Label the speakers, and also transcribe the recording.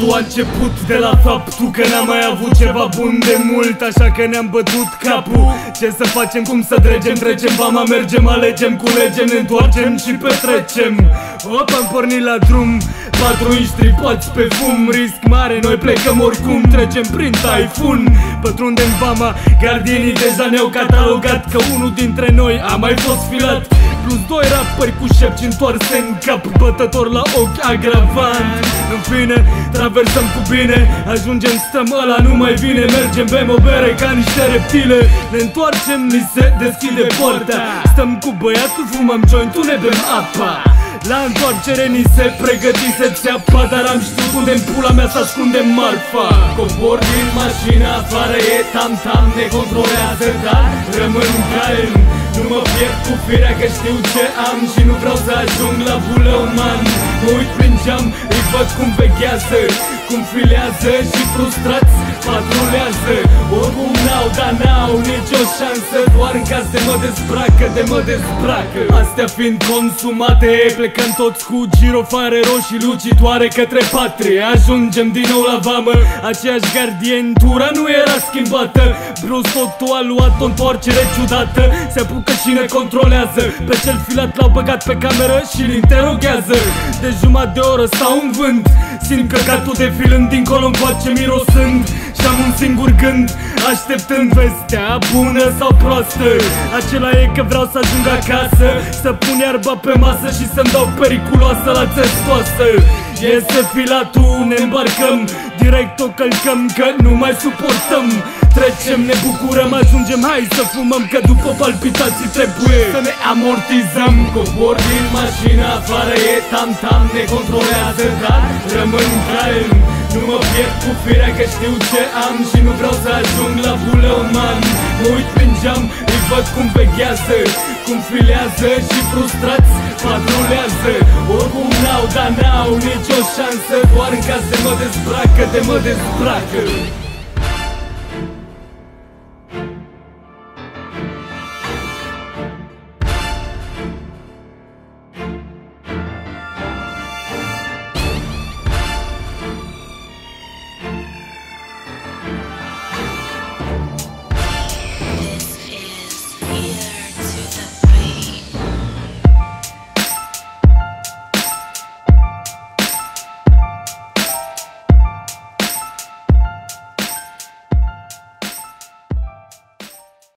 Speaker 1: Totul a început de la faptul că n-am mai avut ceva bun de mult Așa că ne-am bătut capul. Ce să facem, cum să trecem, trecem Vama mergem, alegem, culegem, ne întoarcem și petrecem. Op, am pornit la drum. Patru inși tripați pe fum Risc mare, noi plecăm oricum Trecem prin taifun. Pătrundem vama Gardienii deja ne-au catalogat Că unul dintre noi a mai fost filat Plus doi rapări cu șepci întoarse în cap Bătător la ochi agravant În fine, traversăm cu bine Ajungem, stăm, ăla nu mai vine. Mergem, bem o bere ca niște reptile. Ne întoarcem, ni se deschide poarta Stăm cu băiatul, fumăm jointul, ne bem apa. La întoarcere ni se pregătise țeapa Dar am știut unde în pula mea să ascundem marfa. Cobor din mașină, afară e tam-tam Ne controlează, dar rămân calm Nu mă pierd cu firea că știu ce am Și nu vreau să ajung la bulă uman. Mă uit prin geam, îi văd cum veghează Cum filează și frustrați patrulează. Oricum n-au, dar n-au nicio șansă Doar în caz de mă dezbracă, de mă dezbracă Astea fiind consumate, plecăm toți cu girofare roșii lucitoare către patrie. Ajungem din nou la vamă, aceeași gardientura nu era schimbată. Bruce totul a luat o întoarcere ciudată. Se apucă și ne controlează Pe cel filat l-au băgat pe cameră și îl interoghează. De jumătate de oră stau în vânt Simt căcatul de filând dincolo în coace mirosând. Și am un singur gând Așteptând vestea bună sau proastă. Acela e că vreau să ajung acasă Să pun iarba pe masă și să-mi dau periculoasă la țestoasă Iese filatul, ne îmbarcăm Direct o călcăm că nu mai suportăm Trecem, ne bucurăm, ajungem, hai să fumăm Că după palpitații trebuie să ne amortizăm. Cobor din mașină, afară e tam-tam Ne controlează, dar rămân calm. Nu mă pierd cu firea că știu ce am Și nu vreau să ajung la bulă uman Mă uit prin geam, îi văd cum veghează Cum filează și frustrați patrulează Oricum n-au, dar n-au nicio șansă Doar în caz de mă dezbracă, de mă dezbracă